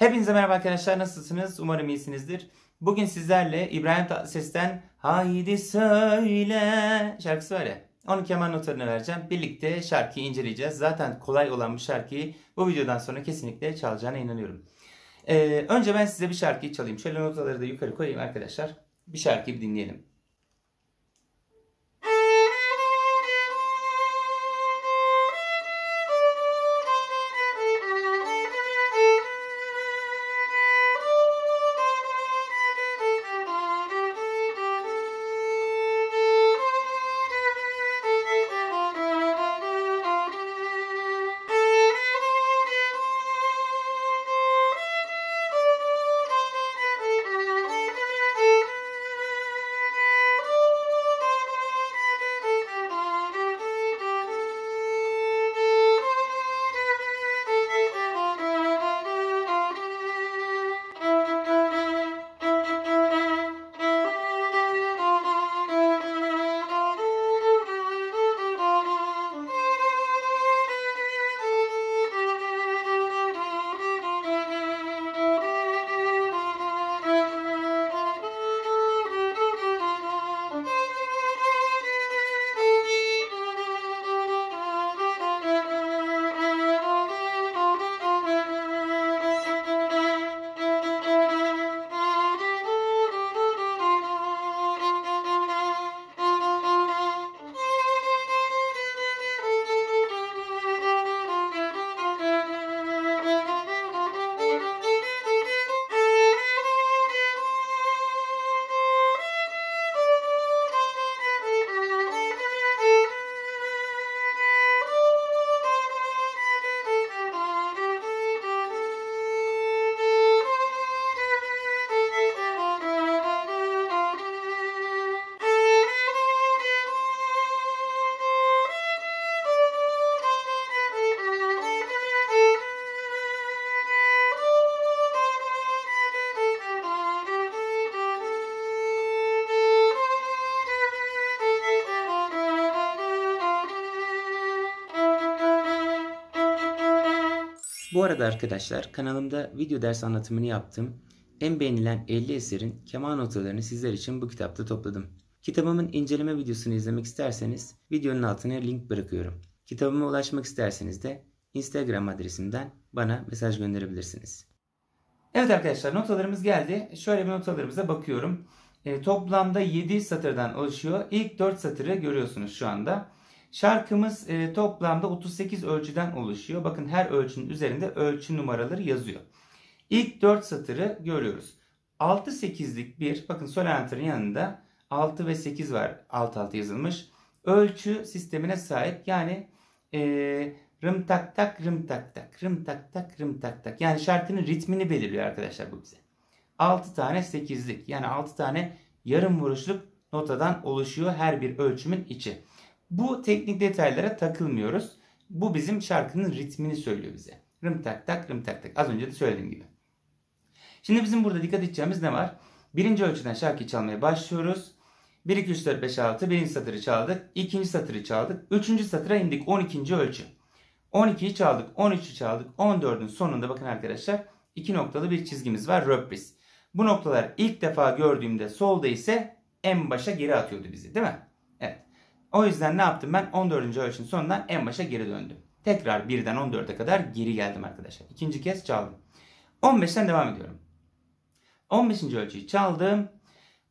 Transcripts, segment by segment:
Hepinize merhaba arkadaşlar nasılsınız? Umarım iyisinizdir. Bugün sizlerle İbrahim Tatlıses'ten Haydi Söyle şarkısı var ya. Onun keman notlarını vereceğim. Birlikte şarkıyı inceleyeceğiz. Zaten kolay olan bir şarkıyı bu videodan sonra kesinlikle çalacağına inanıyorum. Ee, önce ben size bir şarkıyı çalayım. Şöyle notaları da yukarı koyayım arkadaşlar. Bir şarkıyı bir dinleyelim. Bu arada arkadaşlar kanalımda video ders anlatımını yaptım. En beğenilen 50 eserin keman notalarını sizler için bu kitapta topladım. Kitabımın inceleme videosunu izlemek isterseniz videonun altına link bırakıyorum. Kitabıma ulaşmak isterseniz de Instagram adresimden bana mesaj gönderebilirsiniz. Evet arkadaşlar notalarımız geldi. Şöyle bir notalarımıza bakıyorum. E, toplamda 7 satırdan oluşuyor. İlk 4 satırı görüyorsunuz şu anda. Şarkımız e, toplamda 38 ölçüden oluşuyor. Bakın her ölçünün üzerinde ölçü numaraları yazıyor. İlk 4 satırı görüyoruz. 6-8'lik bir bakın sol anahtarın yanında 6 ve 8 var alt alta yazılmış. Ölçü sistemine sahip yani e, rım tak tak rım tak tak rım tak tak rım tak tak yani şarkının ritmini belirliyor arkadaşlar bu bize. 6 tane 8'lik yani 6 tane yarım vuruşluk notadan oluşuyor her bir ölçümün içi. Bu teknik detaylara takılmıyoruz. Bu bizim şarkının ritmini söylüyor bize. Rım tak tak rım tak tak. Az önce de söylediğim gibi. Şimdi bizim burada dikkat edeceğimiz ne var? Birinci ölçüden şarkıyı çalmaya başlıyoruz. 1, 2, 3, 4, 5, 6. Birinci satırı çaldık. ikinci satırı çaldık. Üçüncü satıra indik. 12. ölçü. 12'yi çaldık. 13'ü çaldık. 14'ün sonunda bakın arkadaşlar iki noktalı bir çizgimiz var. Röpris. Bu noktalar ilk defa gördüğümde solda ise en başa geri atıyordu bizi değil mi? O yüzden ne yaptım ben? 14. ölçünün sonundan en başa geri döndüm. Tekrar 1'den 14'e kadar geri geldim arkadaşlar. İkinci kez çaldım. 15'ten devam ediyorum. 15. ölçüyü çaldım.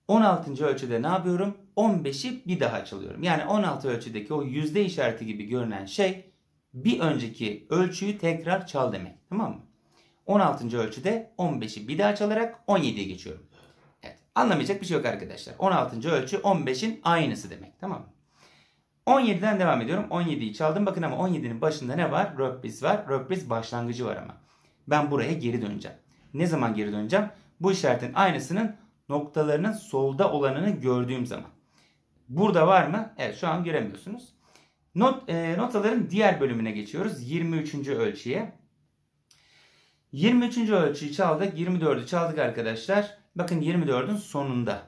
16. ölçüde ne yapıyorum? 15'i bir daha çalıyorum. Yani 16 ölçüdeki o yüzde işareti gibi görünen şey bir önceki ölçüyü tekrar çal demek. Tamam mı? 16. ölçüde 15'i bir daha çalarak 17'ye geçiyorum. Evet. Anlamayacak bir şey yok arkadaşlar. 16. ölçü 15'in aynısı demek. Tamam mı? 17'den devam ediyorum. 17'yi çaldım. Bakın ama 17'nin başında ne var? Röpris var. Röpris başlangıcı var ama. Ben buraya geri döneceğim. Ne zaman geri döneceğim? Bu işaretin aynısının noktalarının solda olanını gördüğüm zaman. Burada var mı? Evet şu an göremiyorsunuz. Not, e, notaların diğer bölümüne geçiyoruz. 23. ölçüye. 23. ölçüyü çaldık. 24'ü çaldık arkadaşlar. Bakın 24'ün sonunda.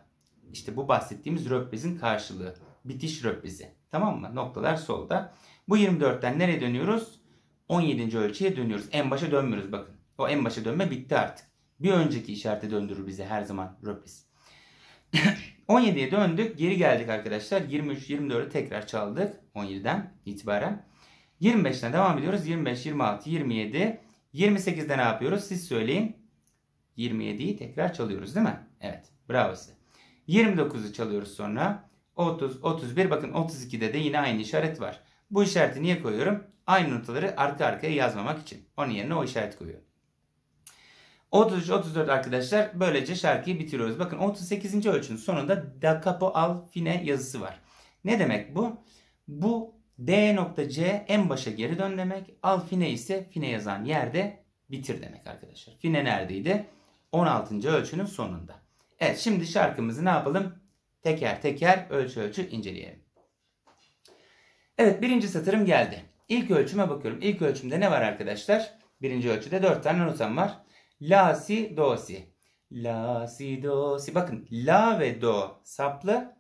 İşte bu bahsettiğimiz röprizin karşılığı. Bitiş röprizi. Tamam mı? Noktalar solda. Bu 24'ten nereye dönüyoruz? 17. ölçüye dönüyoruz. En başa dönmüyoruz bakın. O en başa dönme bitti artık. Bir önceki işareti döndürür bize her zaman röplis. 17'ye döndük. Geri geldik arkadaşlar. 23, 24'ü tekrar çaldık. 17'den itibaren. 25'ten devam ediyoruz. 25, 26, 27. 28'de ne yapıyoruz? Siz söyleyin. 27'yi tekrar çalıyoruz değil mi? Evet. Bravo size. 29'u çalıyoruz sonra. 30, 31. Bakın 32'de de yine aynı işaret var. Bu işareti niye koyuyorum? Aynı notaları arka arkaya yazmamak için. Onun yerine o işaret koyuyorum. 33, 34 arkadaşlar böylece şarkıyı bitiriyoruz. Bakın 38. ölçünün sonunda da capo al fine yazısı var. Ne demek bu? Bu D nokta C en başa geri dön demek. Al fine ise fine yazan yerde bitir demek arkadaşlar. Fine neredeydi? 16. ölçünün sonunda. Evet şimdi şarkımızı ne yapalım? Teker teker ölçü ölçü inceleyelim. Evet birinci satırım geldi. İlk ölçüme bakıyorum. İlk ölçümde ne var arkadaşlar? Birinci ölçüde 4 tane notam var. La, si, do, si. La, si, do, si. Bakın la ve do saplı.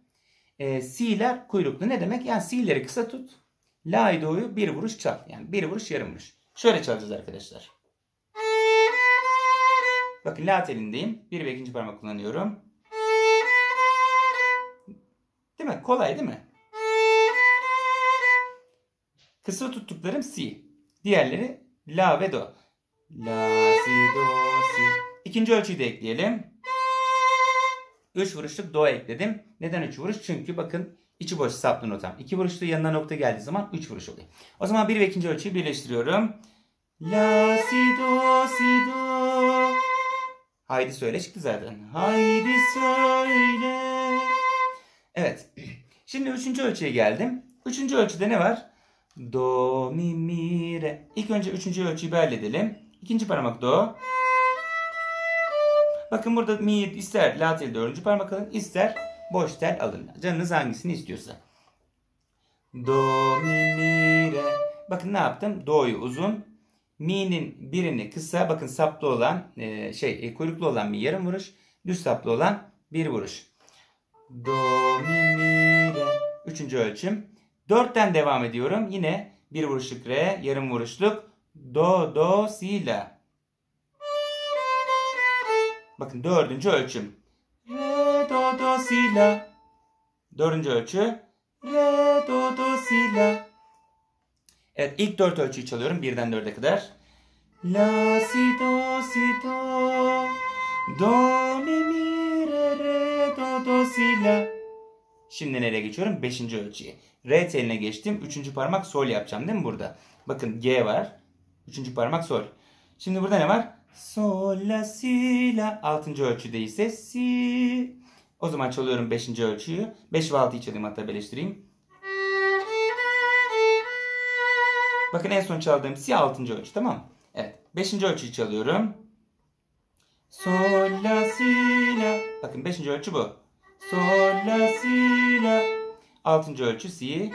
E, si'ler kuyruklu. Ne demek? Yani si'leri kısa tut. La, do'yu bir vuruş çal. Yani bir vuruş yarım vuruş. Şöyle çalacağız arkadaşlar. Bakın la telindeyim. Bir ve ikinci parmak kullanıyorum. Değil mi? Kolay değil mi? Kısa tuttuklarım si. Diğerleri la ve do. La, si, do, si. İkinci ölçüyü de ekleyelim. 3 vuruşluk do ekledim. Neden 3 vuruş? Çünkü bakın içi boş saplı notam. 2 vuruşlu yanına nokta geldiği zaman 3 vuruş oluyor. O zaman bir ve ikinci ölçüyü birleştiriyorum. La, si, do, si, do. Haydi söyle çıktı zaten. Haydi söyle. Evet. Şimdi üçüncü ölçüye geldim. Üçüncü ölçüde ne var? Do, mi, mi, re. İlk önce üçüncü ölçüyü bir halledelim. İkinci parmak do. Bakın burada mi ister la tel dördüncü parmak alın ister boş tel alın. Canınız hangisini istiyorsa. Do mi mi re. Bakın ne yaptım? Do'yu uzun. Mi'nin birini kısa. Bakın saplı olan e, şey e, kuyruklu olan mi yarım vuruş. Düz saplı olan bir vuruş. Do mi mi re. Üçüncü ölçüm. Dörtten devam ediyorum. Yine bir vuruşluk re, yarım vuruşluk do, do, si, la. Bakın dördüncü ölçüm. Re, do, do, si, la. Dördüncü ölçü. Re, do, do, si, la. Evet ilk dört ölçüyü çalıyorum birden dörde kadar. La, si, do, si, do. Do, mi, mi, re, re, do, do, si, la. Şimdi nereye geçiyorum? Beşinci ölçüye. Re teline geçtim. Üçüncü parmak sol yapacağım değil mi burada? Bakın G var. Üçüncü parmak sol. Şimdi burada ne var? Sol, la, si, la. Altıncı ölçüde ise si. O zaman çalıyorum beşinci ölçüyü. Beş ve altıyı çalayım hatta birleştireyim. Bakın en son çaldığım si altıncı ölçü tamam mı? Evet. Beşinci ölçüyü çalıyorum. Sol, la, si, la. Bakın beşinci ölçü bu. Sol, la, si, la. Altıncı ölçü si.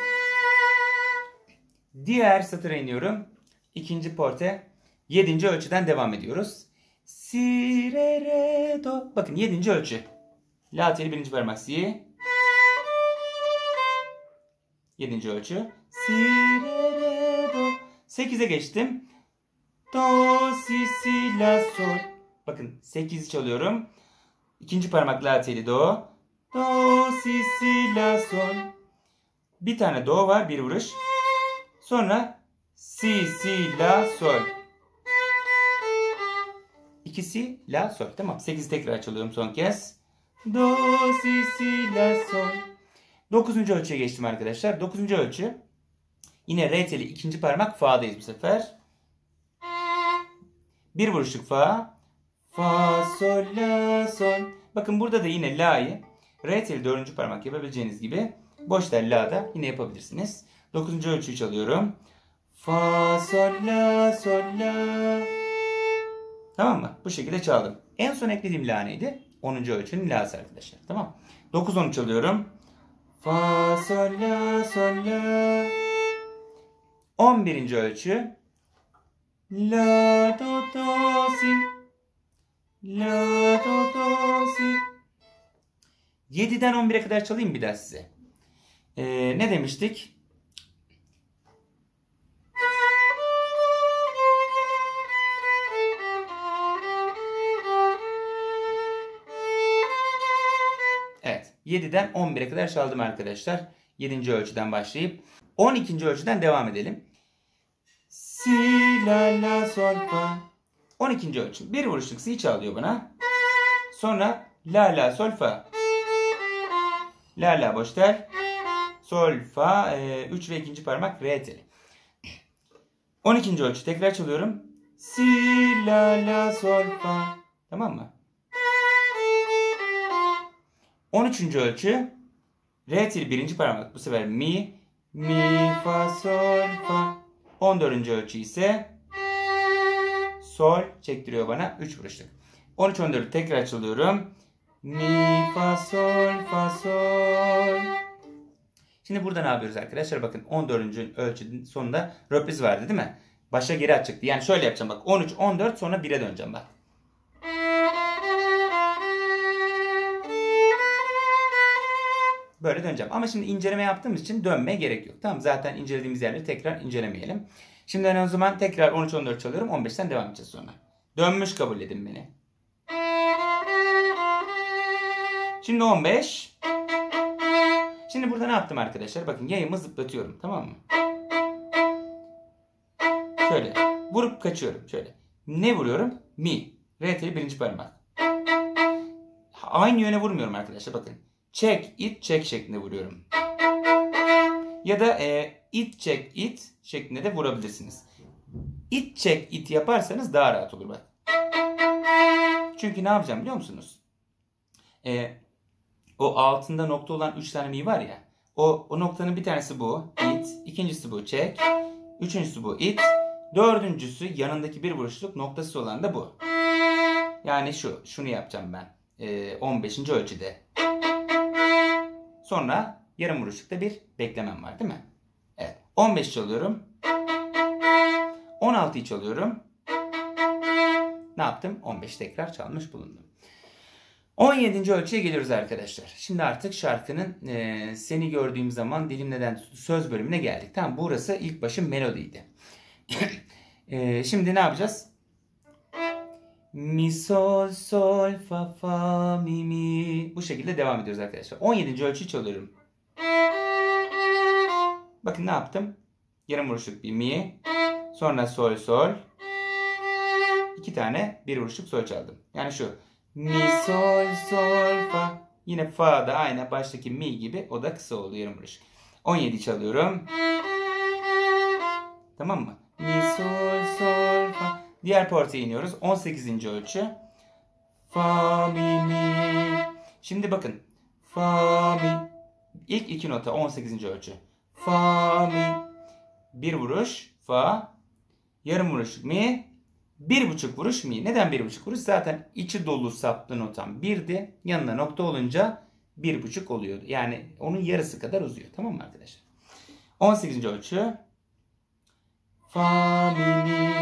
Diğer satıra iniyorum. İkinci porte. Yedinci ölçüden devam ediyoruz. Si, re, re, do. Bakın yedinci ölçü. La teli birinci parmak si. Yedinci ölçü. Si, re, re, do. Sekize geçtim. Do, si, si, la, sol. Bakın sekiz çalıyorum. İkinci parmak la teli do. Do, si, si, la, sol. Bir tane do var bir vuruş. Sonra si, si, la, sol. İkisi la, sol. Tamam. Sekiz tekrar çalıyorum son kez. Do, si, si, la, sol. Dokuzuncu ölçüye geçtim arkadaşlar. Dokuzuncu ölçü. Yine re teli ikinci parmak fa'dayız bu sefer. Bir vuruşluk fa. Fa, sol, la, sol. Bakın burada da yine la'yı re teli dördüncü parmak yapabileceğiniz gibi boş tel la da yine yapabilirsiniz. Dokuzuncu ölçüyü çalıyorum. Fa, sol, la, sol, la. Tamam mı? Bu şekilde çaldım. En son eklediğim la neydi? 10. ölçünün la'sı arkadaşlar. Tamam. 9 10 çalıyorum. Fa, sol, la, sol, la. 11. ölçü. La, do, do, si. La, do, do, si. 7'den 11'e kadar çalayım bir daha size. Ee, ne demiştik? Evet. 7'den 11'e kadar çaldım arkadaşlar. 7. ölçüden başlayıp 12. ölçüden devam edelim. Si, la, la, sol, fa. 12. ölçü. Bir vuruşluk si çalıyor buna. Sonra la, la, sol, fa. La, la, boş tel. Sol, fa. 3 e, ve ikinci parmak re teli. 12. ölçü. Tekrar çalıyorum. Si, la, la, sol, fa. Tamam mı? 13. ölçü. Re teli birinci parmak. Bu sefer mi, mi, fa, sol, fa. 14. ölçü ise sol çektiriyor bana 3 vuruşluk. 13 14 tekrar çalıyorum. Mi fa sol fa sol. Şimdi burada ne yapıyoruz arkadaşlar? Bakın 14. ölçünün sonunda röpriz vardı değil mi? Başa geri açacaktı. Yani şöyle yapacağım bak. 13 14 sonra 1'e döneceğim bak. Böyle döneceğim. Ama şimdi inceleme yaptığımız için dönmeye gerek yok. Tamam zaten incelediğimiz yerleri tekrar incelemeyelim. Şimdi ben o zaman tekrar 13-14 çalıyorum. 15'ten devam edeceğiz sonra. Dönmüş kabul edin beni. Şimdi 15. Şimdi burada ne yaptım arkadaşlar? Bakın yayımı zıplatıyorum. Tamam mı? Şöyle. Vurup kaçıyorum. Şöyle. Ne vuruyorum? Mi. Re teli birinci parmak. Aynı yöne vurmuyorum arkadaşlar. Bakın. Çek, it, çek şeklinde vuruyorum. Ya da e, it, çek, it şeklinde de vurabilirsiniz. It, çek, it yaparsanız daha rahat olur bak. Çünkü ne yapacağım biliyor musunuz? E, o altında nokta olan 3 tane mi var ya. O, o noktanın bir tanesi bu. It. ikincisi bu. Çek. Üçüncüsü bu. It. Dördüncüsü yanındaki bir vuruşluk noktası olan da bu. Yani şu. Şunu yapacağım ben. E, 15. ölçüde. Sonra yarım vuruşlukta bir beklemem var değil mi? Evet. 15 çalıyorum. 16'yı çalıyorum. Ne yaptım? 15 tekrar çalmış bulundum. 17. ölçüye geliyoruz arkadaşlar. Şimdi artık şarkının e, seni gördüğüm zaman dilim neden tuttu söz bölümüne geldik. Tamam burası ilk başı melodiydi. e, şimdi ne yapacağız? Mi sol sol fa fa mi mi. Bu şekilde devam ediyoruz arkadaşlar. 17. ölçü çalıyorum. Bakın ne yaptım? Yarım vuruşluk bir mi. Sonra sol sol. İki tane bir vuruşluk sol çaldım. Yani şu. Mi sol sol fa. Yine fa da aynı baştaki mi gibi. O da kısa oldu yarım vuruş. 17 çalıyorum. Tamam mı? Mi sol sol fa. Diğer portaya iniyoruz. 18. ölçü. Fa mi mi. Şimdi bakın. Fa mi. İlk iki nota 18. ölçü. Fa mi. Bir vuruş. Fa. Yarım vuruş mi. Bir buçuk vuruş mi? Neden bir buçuk vuruş? Zaten içi dolu saplı notam birdi. Yanına nokta olunca bir buçuk oluyordu. Yani onun yarısı kadar uzuyor. Tamam mı arkadaşlar? 18. ölçü. Fa mi mi.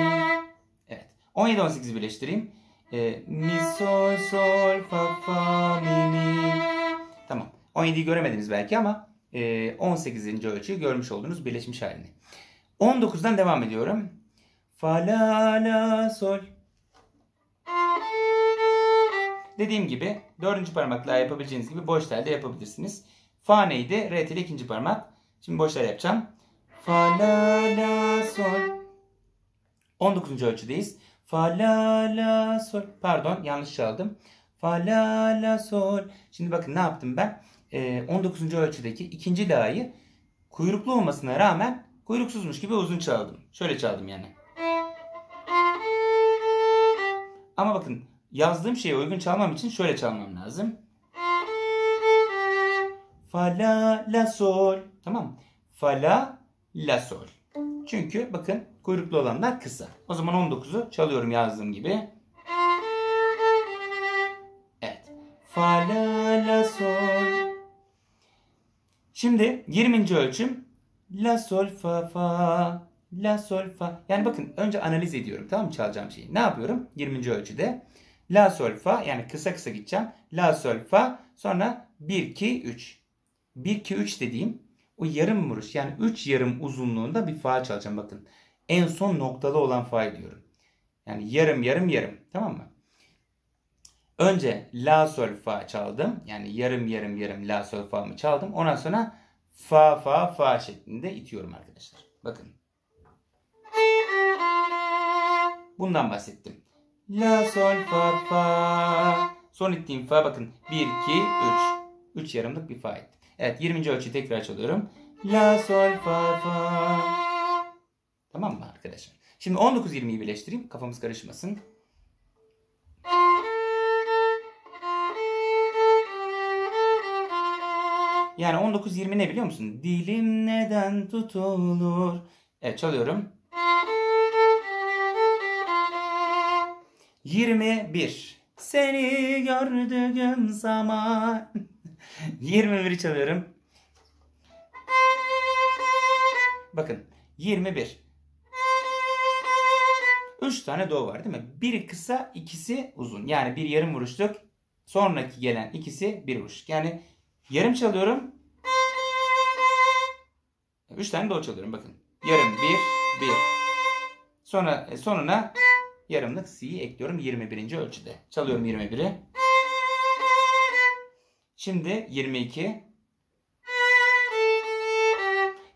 Evet. 17 18 birleştireyim. E, mi sol sol fa fa mi mi. Tamam. 17'yi göremediniz belki ama 18. E, ölçüyü görmüş oldunuz birleşmiş halini. 19'dan devam ediyorum. Fa la la sol. Dediğim gibi dördüncü parmakla yapabileceğiniz gibi boş telde yapabilirsiniz. Fa neydi? Re teli ikinci parmak. Şimdi boş tel yapacağım. Fa la la sol. 19. ölçüdeyiz. Fa la la sol. Pardon yanlış çaldım. Fa la la sol. Şimdi bakın ne yaptım ben? Ee, 19. ölçüdeki ikinci la'yı kuyruklu olmasına rağmen kuyruksuzmuş gibi uzun çaldım. Şöyle çaldım yani. Bakın yazdığım şeye uygun çalmam için şöyle çalmam lazım. Fa la la sol. Tamam Fa la la sol. Çünkü bakın kuyruklu olanlar kısa. O zaman 19'u çalıyorum yazdığım gibi. Evet. Fa la la sol. Şimdi 20. ölçüm la sol fa fa la sol fa. Yani bakın önce analiz ediyorum tamam mı çalacağım şeyi. Ne yapıyorum? 20. ölçüde la sol fa yani kısa kısa gideceğim. La sol fa sonra 1 2 3. 1 2 3 dediğim o yarım vuruş yani 3 yarım uzunluğunda bir fa çalacağım bakın. En son noktalı olan fa diyorum. Yani yarım yarım yarım tamam mı? Önce la sol fa çaldım. Yani yarım yarım yarım la sol fa'mı çaldım. Ondan sonra fa fa fa şeklinde itiyorum arkadaşlar. Bakın. Bundan bahsettim. La sol fa fa. Son ittiğim fa bakın. 1 2 3. 3 yarımlık bir fa ettim. Evet 20. ölçüyü tekrar çalıyorum. La sol fa fa. Tamam mı arkadaşlar? Şimdi 19 20'yi birleştireyim. Kafamız karışmasın. Yani 19-20 ne biliyor musun? Dilim neden tutulur? Evet çalıyorum. 21. Seni gördüğüm zaman. 21'i çalıyorum. Bakın 21. 3 tane do var değil mi? Biri kısa, ikisi uzun. Yani bir yarım vuruşluk. Sonraki gelen ikisi bir vuruşluk. Yani yarım çalıyorum. 3 tane do çalıyorum bakın. Yarım 1 1. Sonra e, sonuna yarımlık C'yi ekliyorum 21. ölçüde. Çalıyorum 21'i. Şimdi 22.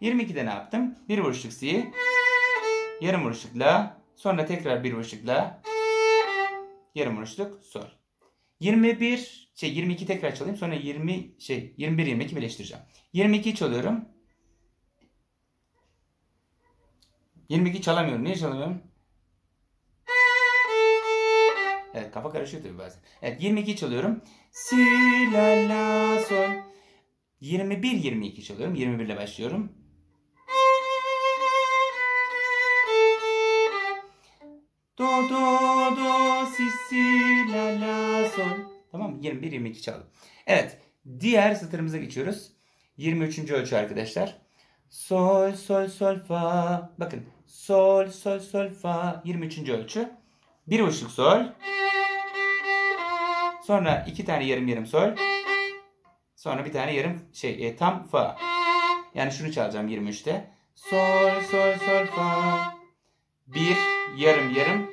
22'de ne yaptım? Bir vuruşluk Si. Yarım vuruşluk La. Sonra tekrar bir vuruşluk La. Yarım vuruşluk Sol. 21 şey 22 tekrar çalayım. Sonra 20 şey 21 22 birleştireceğim. 22 çalıyorum. 22 çalamıyorum. Niye çalamıyorum? Kafa karışıyor tabii bazen. Evet 22 çalıyorum. Si la la sol. 21 22 çalıyorum. 21 ile başlıyorum. Do do do si si la la sol. Tamam mı? 21 22 çaldım. Evet. Diğer satırımıza geçiyoruz. 23. ölçü arkadaşlar. Sol sol sol fa. Bakın. Sol sol sol fa. 23. ölçü. Bir uçluk sol. Sonra iki tane yarım yarım sol. Sonra bir tane yarım şey e, tam fa. Yani şunu çalacağım 23'te. Sol sol sol fa. Bir yarım yarım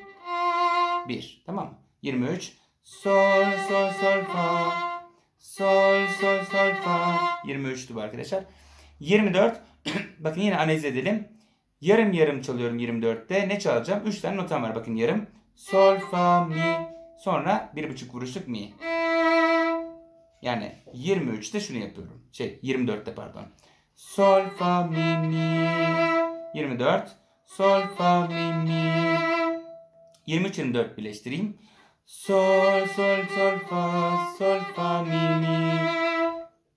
bir. Tamam mı? 23. Sol sol sol fa. Sol sol sol fa. 23'tü bu arkadaşlar. 24. Bakın yine analiz edelim. Yarım yarım çalıyorum 24'te. Ne çalacağım? 3 tane notam var. Bakın yarım. Sol fa mi. Sonra bir buçuk vuruşluk mi. Yani 23'te şunu yapıyorum. Şey 24'te pardon. Sol fa mi mi. 24. Sol fa mi mi. 23 24 birleştireyim. Sol sol sol fa sol fa mi mi.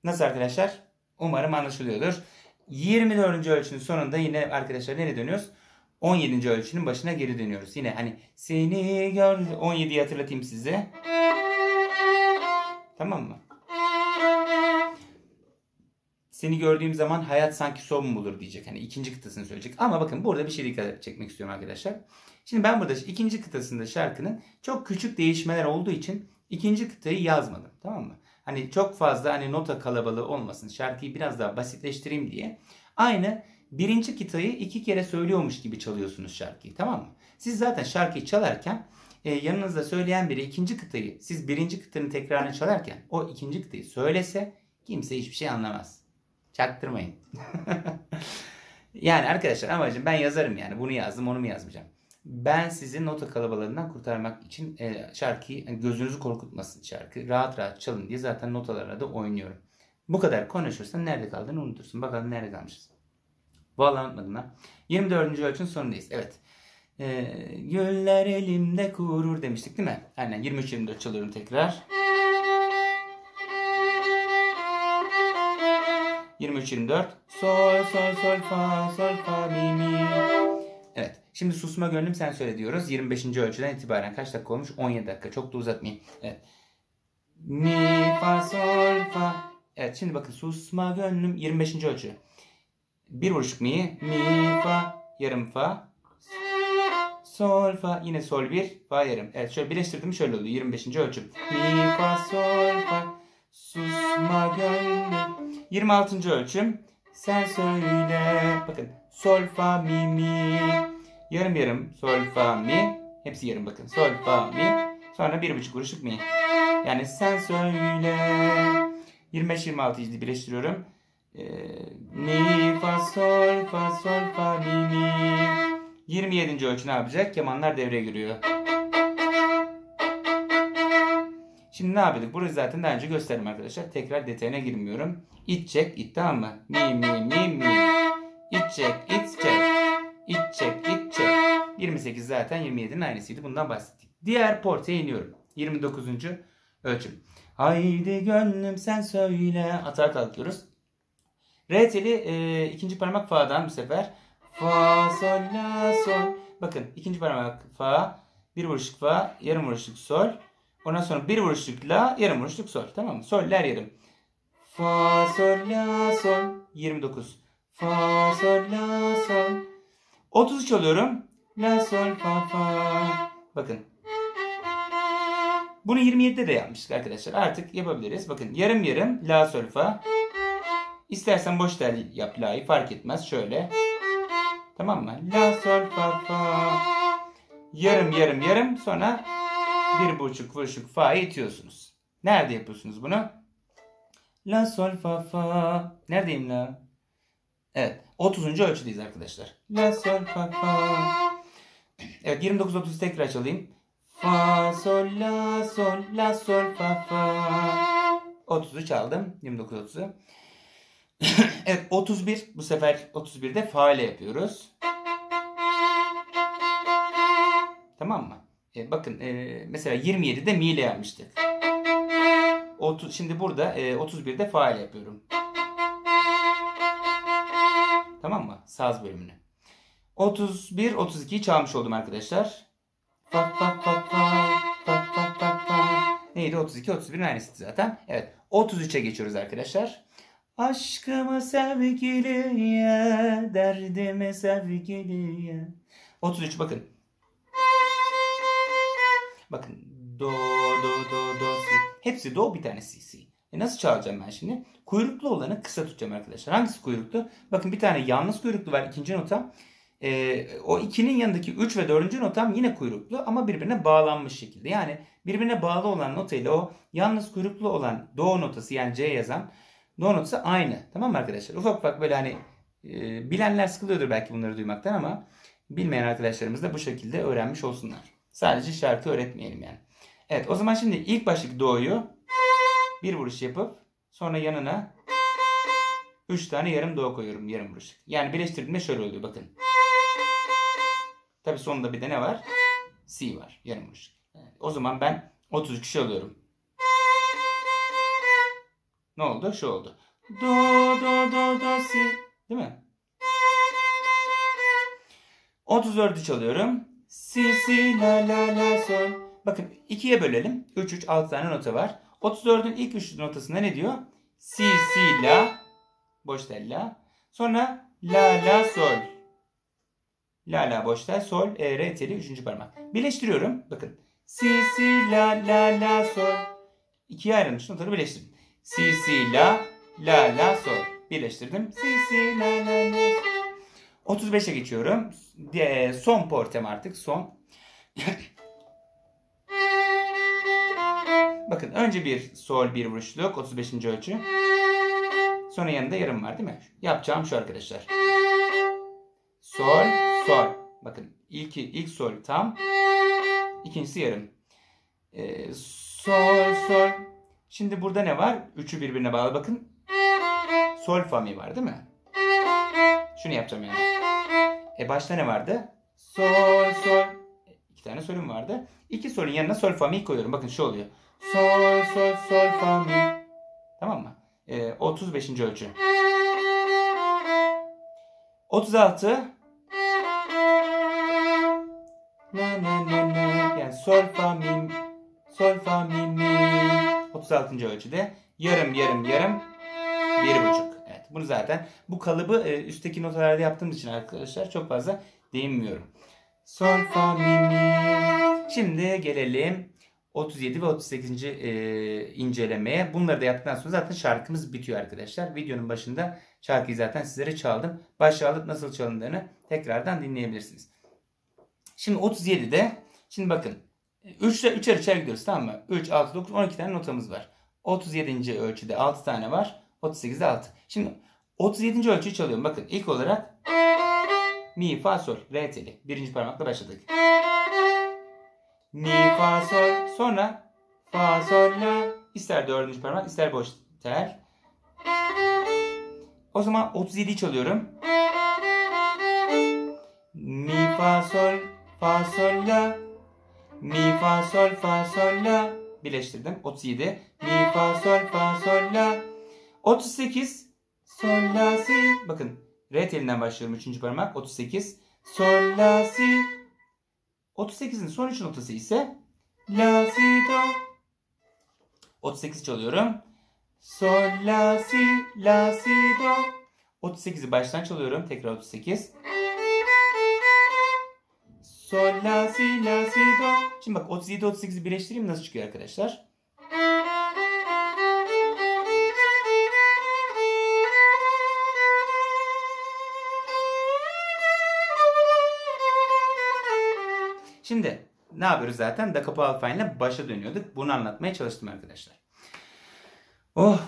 Nasıl arkadaşlar? Umarım anlaşılıyordur. 24. ölçünün sonunda yine arkadaşlar nereye dönüyoruz? 17. ölçünün başına geri dönüyoruz. Yine hani seni gör 17'yi hatırlatayım size. Tamam mı? Seni gördüğüm zaman hayat sanki son bulur diyecek. Hani ikinci kıtasını söyleyecek. Ama bakın burada bir şey dikkat çekmek istiyorum arkadaşlar. Şimdi ben burada ikinci kıtasında şarkının çok küçük değişmeler olduğu için ikinci kıtayı yazmadım. Tamam mı? Hani çok fazla hani nota kalabalığı olmasın. Şarkıyı biraz daha basitleştireyim diye. Aynı birinci kıtayı iki kere söylüyormuş gibi çalıyorsunuz şarkıyı. Tamam mı? Siz zaten şarkıyı çalarken e, yanınızda söyleyen biri ikinci kıtayı siz birinci kıtanın tekrarını çalarken o ikinci kıtayı söylese kimse hiçbir şey anlamaz. Çaktırmayın. yani arkadaşlar amacım ben yazarım yani. Bunu yazdım onu mu yazmayacağım. Ben sizi nota kalabalığından kurtarmak için e, şarkıyı gözünüzü korkutmasın şarkı. Rahat rahat çalın diye zaten notalarla da oynuyorum. Bu kadar konuşursan nerede kaldığını unutursun. Bakalım nerede kalmışız. Ha. 24. ölçünün sonundayız. Evet. Ee, güller elimde kurur demiştik değil mi? Aynen 23-24 çalıyorum tekrar. 23-24 Sol sol sol fa sol fa mi mi Evet. Şimdi susma gönlüm sen söyle diyoruz. 25. ölçüden itibaren kaç dakika olmuş? 17 dakika. Çok da uzatmayayım. Evet. Mi fa sol fa. Evet şimdi bakın susma gönlüm 25. ölçü. Bir vuruşluk mi, mi fa, yarım fa, sol fa, yine sol bir, fa yarım. Evet şöyle birleştirdim şöyle oluyor 25. ölçü. Mi fa sol fa, susma gönlüm. 26. ölçüm. Sen söyle. Bakın sol fa mi mi. Yarım yarım sol fa mi. Hepsi yarım bakın. Sol fa mi. Sonra bir buçuk vuruşluk mi. Yani sen söyle. 25-26'yı birleştiriyorum. Ee, mi, fa, sol, fa, sol, fa, mi, mi. 27. ölçü ne yapacak? Kemanlar devreye giriyor. Şimdi ne yapıyorduk? Burayı zaten daha önce gösterdim arkadaşlar. Tekrar detayına girmiyorum. İt çek, it tamam mı? Mi, mi, mi, mi. İt çek, it çek. İt çek, it çek. 28 zaten 27'nin aynısıydı. Bundan bahsettik. Diğer portaya iniyorum. 29. ölçüm. Haydi gönlüm sen söyle. Atağa kalkıyoruz. Re teli e, ikinci parmak fa'dan bu sefer. Fa, sol, la, sol. Bakın ikinci parmak fa, bir vuruşluk fa, yarım vuruşluk sol. Ondan sonra bir vuruşluk la, yarım vuruşluk sol. Tamam mı? Soller yarım. Fa, sol, la, sol. 29. Fa, sol, la, sol. 33 alıyorum. La, sol, fa, fa. Bakın. Bunu 27'de de yapmıştık arkadaşlar. Artık yapabiliriz. Bakın yarım yarım la, sol, fa. İstersen boş tel yap la'yı fark etmez. Şöyle. Tamam mı? La, sol, fa, fa. Yarım yarım yarım. Sonra bir buçuk vuruşuk fa'yı itiyorsunuz. Nerede yapıyorsunuz bunu? La, sol, fa, fa. Neredeyim la? Evet. 30. ölçüdeyiz arkadaşlar. La, sol, fa, fa. Evet 29-30 tekrar çalayım. Fa, sol, la, sol, la, sol, fa, fa. 30'u çaldım. 29-30'u. evet 31 bu sefer 31'de fa ile yapıyoruz. Tamam mı? E, bakın e, mesela 27'de mi ile yapmıştık. 30, şimdi burada e, 31'de fa ile yapıyorum. Tamam mı? Saz bölümünü. 31, 32'yi çalmış oldum arkadaşlar. Fa fa fa fa fa fa fa. Neydi? 32, 31'in aynısıydı zaten. Evet. 33'e geçiyoruz arkadaşlar. Aşkımı sevgiliye, derdimi sevgiliye. 33 bakın. Bakın. Do, do, do, do, si. Hepsi do bir tane si, si. E nasıl çalacağım ben şimdi? Kuyruklu olanı kısa tutacağım arkadaşlar. Hangisi kuyruklu? Bakın bir tane yalnız kuyruklu var ikinci notam. E, o ikinin yanındaki 3 ve 4. notam yine kuyruklu ama birbirine bağlanmış şekilde. Yani birbirine bağlı olan nota ile o yalnız kuyruklu olan do notası yani C yazan do notası aynı. Tamam mı arkadaşlar? Ufak ufak böyle hani e, bilenler sıkılıyordur belki bunları duymaktan ama bilmeyen arkadaşlarımız da bu şekilde öğrenmiş olsunlar. Sadece şarkı öğretmeyelim yani. Evet o zaman şimdi ilk baştaki do'yu bir vuruş yapıp sonra yanına 3 tane yarım do koyuyorum yarım vuruş. Yani birleştirdiğimde şöyle oluyor bakın. Tabi sonunda bir de ne var? C var yarım vuruş. Evet, o zaman ben 33 kişi alıyorum. Ne oldu? Şu oldu. Do do do do si. Değil mi? 34'ü çalıyorum. Si si la la la sol. Bakın ikiye bölelim. 3 3 6 tane nota var. 34'ün ilk 3 notasında ne diyor? Si si la boş tel la. Sonra la la sol. La la boş tel sol e, re teli 3. parmak. Birleştiriyorum. Bakın. Si si la la la sol. İkiye ayrılmış notaları birleştirdim. Si si la la la sol. Birleştirdim. Si si la la la. 35'e geçiyorum. De, son portem artık son. Bakın önce bir sol bir vuruşluk 35. ölçü. Sonra yanında yarım var değil mi? Yapacağım şu arkadaşlar. Sol, sol. Bakın ilk ilk sol tam. İkincisi yarım. Ee, sol, sol. Şimdi burada ne var? Üçü birbirine bağlı. Bakın. Sol fa mi var değil mi? Şunu yapacağım yani. E başta ne vardı? Sol, sol. İki tane solüm vardı. İki solun yanına sol fa mi koyuyorum. Bakın şu oluyor. Sol, sol, sol fa mi. Tamam mı? E, 35. ölçü. 36. Na na na na. Yani sol fa mi. Sol fa mi mi. 36. ölçüde. Yarım yarım yarım. Bir buçuk. Evet bunu zaten bu kalıbı e, üstteki notalarda yaptığım için arkadaşlar çok fazla değinmiyorum. Sol fa mi mi. Şimdi gelelim 37 ve 38. E, incelemeye. Bunları da yaptıktan sonra zaten şarkımız bitiyor arkadaşlar. Videonun başında şarkıyı zaten sizlere çaldım. Başa alıp nasıl çalındığını tekrardan dinleyebilirsiniz. Şimdi 37'de şimdi bakın 3 üçer üçer gidiyoruz tamam mı? 3, 6, 9, 12 tane notamız var. 37. ölçüde 6 tane var. 38'de 6. Şimdi 37. ölçüyü çalıyorum. Bakın ilk olarak mi, fa, sol, re teli. Birinci parmakla başladık. Mi, fa, sol. Sonra fa, sol, la. İster dördüncü parmak ister boş tel. O zaman 37'yi çalıyorum. Mi, fa, sol, fa, sol, la. Mi, fa, sol, fa, sol, la. Birleştirdim. 37. Mi, fa, sol, fa, sol, la. 38. Sol, la, si. Bakın. Re telinden başlıyorum. Üçüncü parmak. 38. Sol, la, si. 38'in son üç notası ise La, si, do. 38 çalıyorum. Sol, la, si, la, si, do. 38'i baştan çalıyorum. Tekrar 38. Sol, la, si, la, si, do. Şimdi bak 37 38'i birleştireyim nasıl çıkıyor arkadaşlar? Şimdi ne yapıyoruz zaten? Da kapı alfa ile başa dönüyorduk. Bunu anlatmaya çalıştım arkadaşlar. Oh!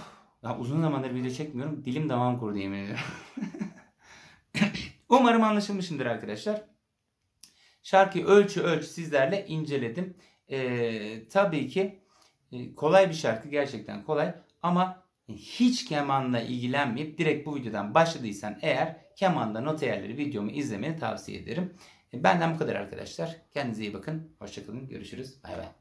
Ya uzun zamandır video çekmiyorum. Dilim damağım kurudu yemin ediyorum. Umarım anlaşılmışımdır arkadaşlar. Şarkıyı ölçü ölçü sizlerle inceledim. Ee, tabii ki e, kolay bir şarkı gerçekten kolay ama hiç kemanla ilgilenmeyip direkt bu videodan başladıysan eğer kemanda not ayarları videomu izlemeni tavsiye ederim. Benden bu kadar arkadaşlar. Kendinize iyi bakın. Hoşçakalın. Görüşürüz. Bay bay.